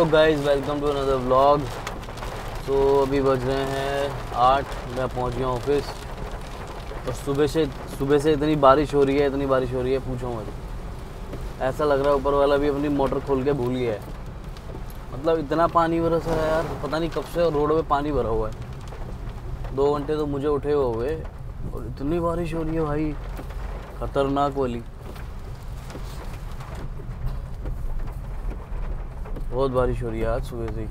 Hello guys welcome to another vlog तो अभी बज रहे हैं आठ, मैं पहुँच गया ऑफ़िस। और सुबह से सुबह से इतनी बारिश हो रही है, इतनी बारिश हो रही है, पूछो मत। ऐसा लग रहा है ऊपर वाला भी अपनी मोटर खोल के भूल गया है। मतलब इतना पानी बरस रहा है यार, पता नहीं कब से रोड पे पानी भरा हुआ है। दो घंटे तो मुझे उठे हुए। और इतनी बारिश हो रही है भाई, खतरनाक वाली। बहुत बारिश हो रही है आज सुबह से ही।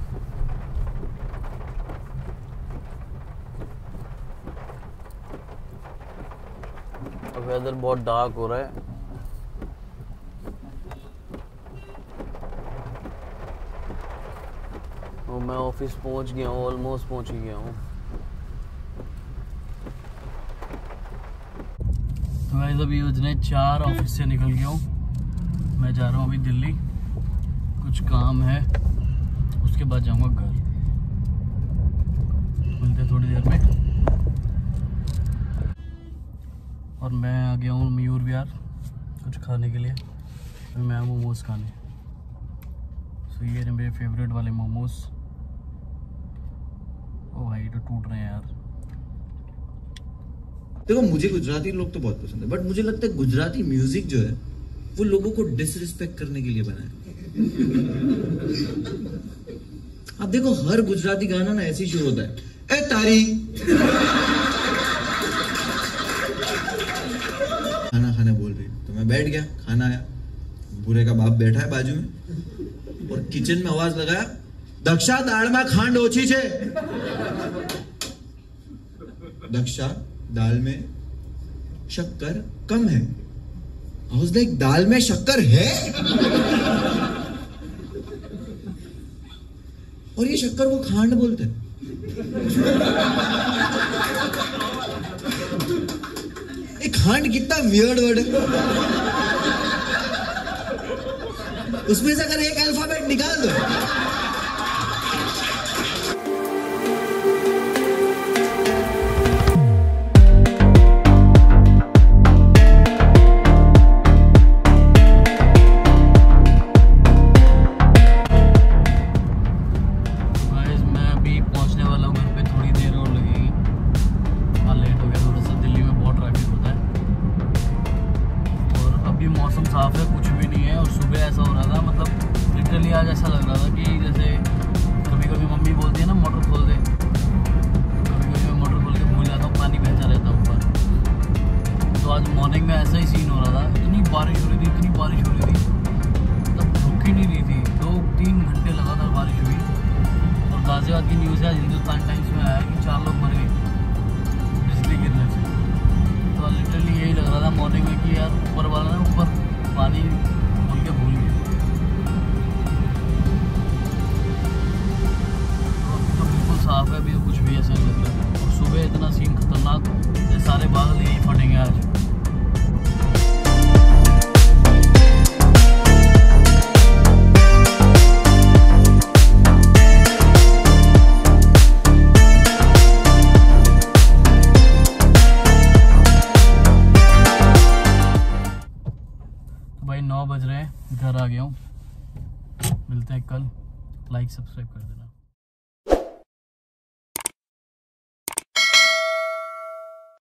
वेदर बहुत डार्क हो रहा है। और मैं ऑफ़िस पहुँच गया हूँ ऑलमोस्ट पहुँच ही गया हूँ। तो मैं अभी बजने चार ऑफ़िस से निकल गया हूँ। मैं जा रहा हूँ अभी दिल्ली। कुछ काम है, उसके बाद जाऊँगा घर। मिलते थोड़ी देर में। और मैं आ गया हूँ मयूर विहार, कुछ खाने के लिए। तो मैं मोमोज खाने। सो ये मेरे फेवरेट वाले मोमोज। ओ भाई तो टूट रहे हैं यार। देखो, मुझे गुजराती लोग तो बहुत पसंद है बट मुझे लगता है गुजराती म्यूज़िक जो है वो लोगों को डिसरिस्पेक्ट करने के लिए बना है अब देखो, हर गुजराती गाना ना ऐसे ही शुरू होता है। ए, तारी। खाना खाने बोल रही तो मैं बैठ गया, खाना आया। बुरे का बाप बैठा है बाजू में और किचन में आवाज़ लगाया, दक्षा, दाल में खांड ओछी छे। दक्षा, दाल में शक्कर कम है। Was like, दाल में शक्कर है और ये शक्कर को खांड बोलते हैं। खांड कितना वियर्ड वर्ड है। उसमें से अगर एक अल्फ़ाबेट निकाल दो। साफ़ है, कुछ भी नहीं है और सुबह ऐसा हो रहा था मतलब लिटरली आज ऐसा लग रहा था कि जैसे कभी कभी मम्मी बोलती है ना मोटर खोल दे। कभी कभी मैं मोटर खोल के भूल जाता हूँ, पानी बहता रहता है ऊपर। तो आज मॉर्निंग में ऐसा ही सीन हो रहा था, इतनी बारिश हो रही थी, इतनी बारिश हो रही थी। मतलब रुक ही नहीं रही थी। दो, तीन घंटे लगातार बारिश हुई। और गाजियाबाद की न्यूज़ है हिंदुस्तान टाइम्स में आया कि चार लोग मर गए बिजली गिरने से। तो लिटरली यही लग रहा था मॉर्निंग में कि यार ऊपर वाला ना, ऊपर आ गया हूँ। मिलते हैं कल। लाइक सब्सक्राइब कर देना।